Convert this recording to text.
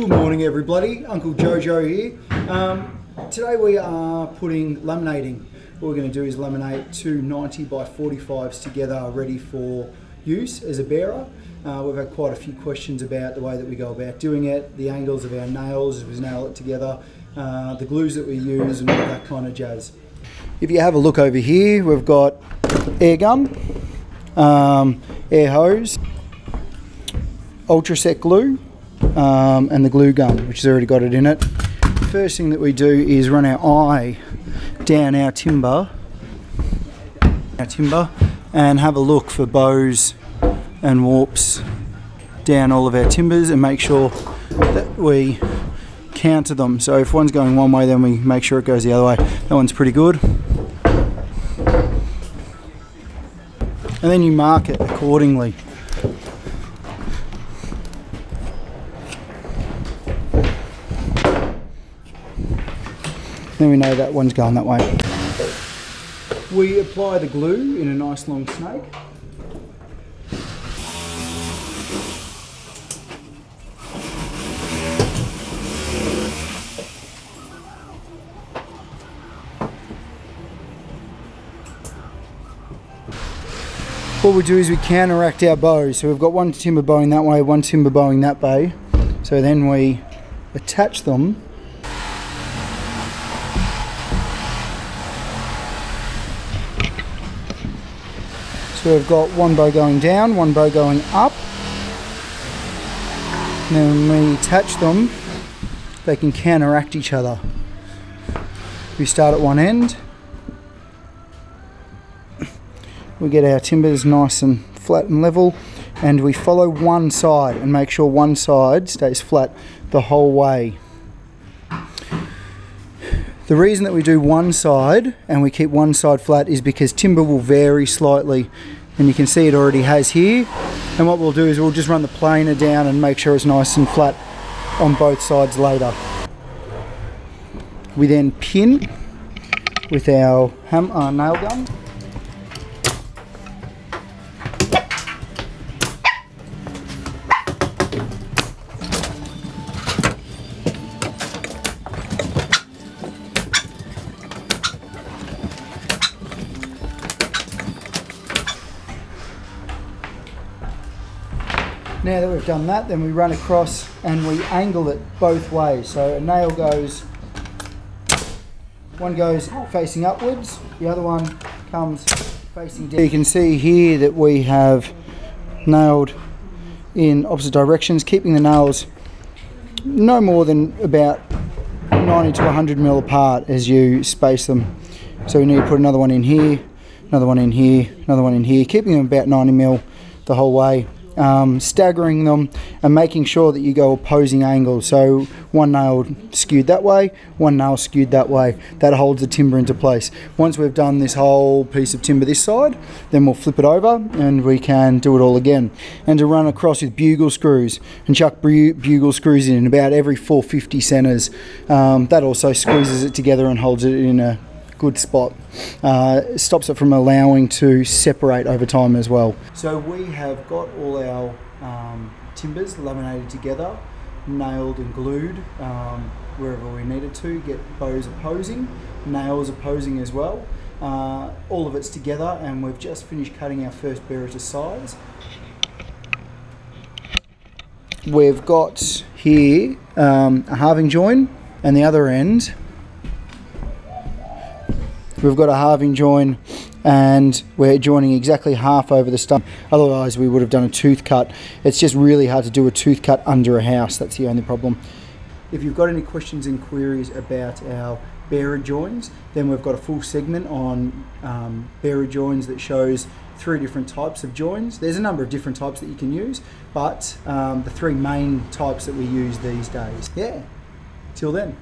Good morning, everybody. Uncle Jojo here. Um, today we are putting laminating. What we're going to do is laminate two 90 by 45s together, ready for use as a bearer. Uh, we've had quite a few questions about the way that we go about doing it, the angles of our nails as we nail it together, uh, the glues that we use, and all that kind of jazz. If you have a look over here, we've got air gun, um, air hose, Ultraset glue, um, and the glue gun, which has already got it in it. First thing that we do is run our eye down our timber, our timber, and have a look for bows and warps down all of our timbers and make sure that we counter them. So if one's going one way, then we make sure it goes the other way. That one's pretty good. And then you mark it accordingly. Then we know that one's going that way. We apply the glue in a nice long snake. What we do is we counteract our bows. So we've got one timber bowing that way, one timber bowing that way. So then we attach them So we've got one bow going down, one bow going up. And then when we attach them, they can counteract each other. We start at one end. We get our timbers nice and flat and level and we follow one side and make sure one side stays flat the whole way. The reason that we do one side and we keep one side flat is because timber will vary slightly and you can see it already has here and what we'll do is we'll just run the planer down and make sure it's nice and flat on both sides later. We then pin with our uh, nail gun Now that we've done that, then we run across and we angle it both ways. So a nail goes, one goes facing upwards, the other one comes facing down. You can see here that we have nailed in opposite directions, keeping the nails no more than about 90 to 100 mil apart as you space them. So we need to put another one in here, another one in here, another one in here, keeping them about 90 mil the whole way um, staggering them and making sure that you go opposing angles. So one nail skewed that way, one nail skewed that way. That holds the timber into place. Once we've done this whole piece of timber this side, then we'll flip it over and we can do it all again. And to run across with bugle screws and chuck bugle screws in about every 450 centres. Um, that also squeezes it together and holds it in a good spot. Uh, stops it from allowing to separate over time as well. So we have got all our um, timbers laminated together, nailed and glued um, wherever we needed to, get bows opposing, nails opposing as well. Uh, all of it's together and we've just finished cutting our first bearer to size. We've got here um, a halving join and the other end We've got a halving join and we're joining exactly half over the stump. Otherwise we would have done a tooth cut. It's just really hard to do a tooth cut under a house. That's the only problem. If you've got any questions and queries about our bearer joins, then we've got a full segment on um, bearer joins that shows three different types of joins. There's a number of different types that you can use, but um, the three main types that we use these days. Yeah, till then.